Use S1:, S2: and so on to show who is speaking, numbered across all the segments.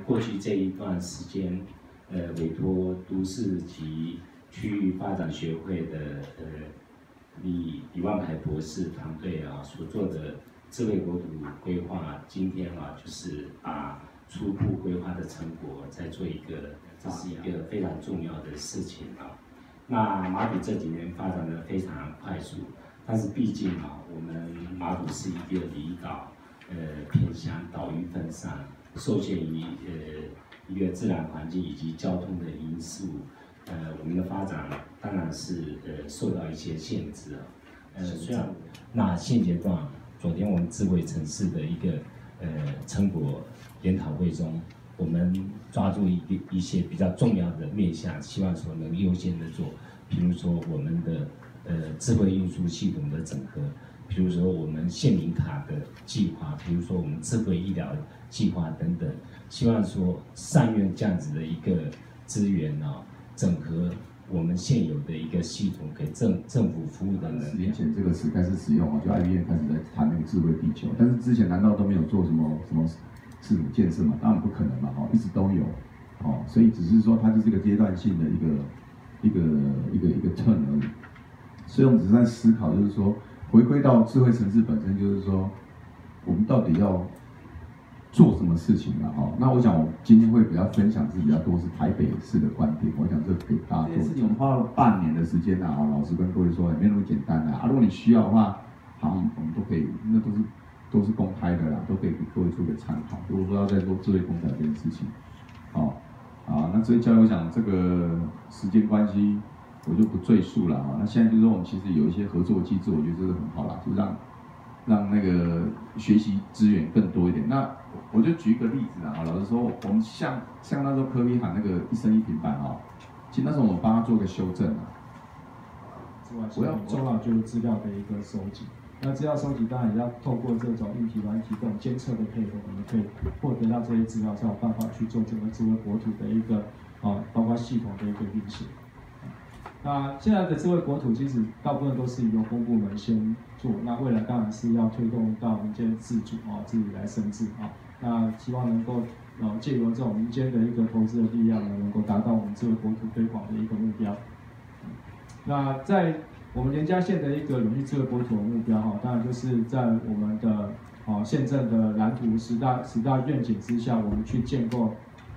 S1: 过去这一段时间，呃，委托都市及区域发展学会的呃李李万海博士团队啊所做的智慧国土规划，今天啊就是把初步规划的成果再做一个，这是一个非常重要的事情啊。那马祖这几年发展的非常快速，但是毕竟啊，我们马祖是一个离岛，呃，偏向岛屿分散。受限于呃一个自然环境以及交通的因素，呃，我们的发展当然是呃受到一些限制啊。呃，虽然那现阶段，昨天我们智慧城市的一个呃成果研讨会中，我们抓住一一些比较重要的面向，希望说能优先的做，比如说我们的呃智慧运输系统的整合。比如说我们县民卡的计划，比如说我们智慧医疗计划等等，希望说善用这样子的一个资源呢，整合我们现有的一个系统给政政府服务的人。
S2: 十年前这个词开始使用啊，就 IBM 开始在谈那个智慧地球，但是之前难道都没有做什么什么系统建设吗？当然不可能嘛，哦，一直都有，哦，所以只是说它就是一个阶段性的一个一个一个一个 turn 而已，所以我们只是在思考，就是说。回归到智慧城市本身，就是说，我们到底要做什么事情呢？哈，那我想我今天会比较分享是比较多是台北市的观点。我想这给大家做。这事情我们花了半年的时间呢，啊，老师跟各位说也没那么简单的啊。如果你需要的话，好，我们都可以，那都是都是公开的啦，都可以给各位做个参考。如果说要在做智慧公仔这件事情，好，啊，那这些交流，我想这个时间关系。我就不赘述了啊。那现在就是说，我们其实有一些合作机制，我觉得这个很好啦，就让让那个学习资源更多一点。那我就举一个例子啊，老实说，我们像像那时候科比喊那个一生一平板啊，其实那时候我们帮他做个修正啊。
S3: 我要重要就是资料的一个收集。那资料收集当然也要透过这种硬体软体这种监测的配合，我们可以获得到这些资料，才有办法去做整个智慧国土的一个啊，包括系统的一个运行。那现在的智慧国土其实大部分都是由公部门先做，那未来当然是要推动到民间自主啊，自己来生智啊。那希望能够呃借由这种民间的一个投资的力量呢，能够达到我们智慧国土推广的一个目标。那在我们连江县的一个永续智慧国土的目标哈，当然就是在我们的啊县政的蓝图十大十大愿景之下，我们去建构。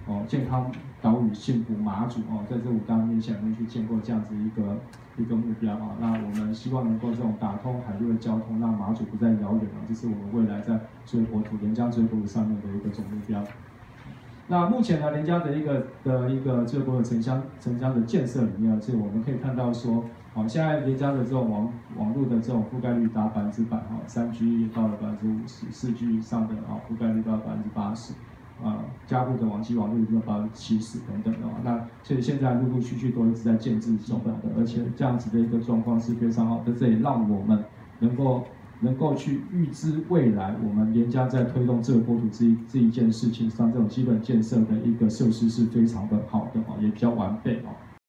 S3: 哦，健康岛屿幸福马祖哦，在这五大面向里面去建构这样子一个一个目标啊。那我们希望能够这种打通海陆的交通，让马祖不再遥远啊，这是我们未来在智慧国土连江智慧国土上面的一个总目标。那目前呢，连江的一个的一个智慧国土城乡城乡的建设里面，其实我们可以看到说，哦，现在连江的这种网网络的这种覆盖率达百分之百哈，三 G 到了百分之五十，四 G 以上的啊覆盖率到百分之八十。呃，加固的网际网络已经有百分之七十等等的啊，那其实现在陆陆续续都一直在建制中的，而且这样子的一个状况是非常好的，这也让我们能够能够去预知未来我们连家在推动这个国土这一这一件事情上，这种基本建设的一个设施是非常的好的哦，也比较完备哦。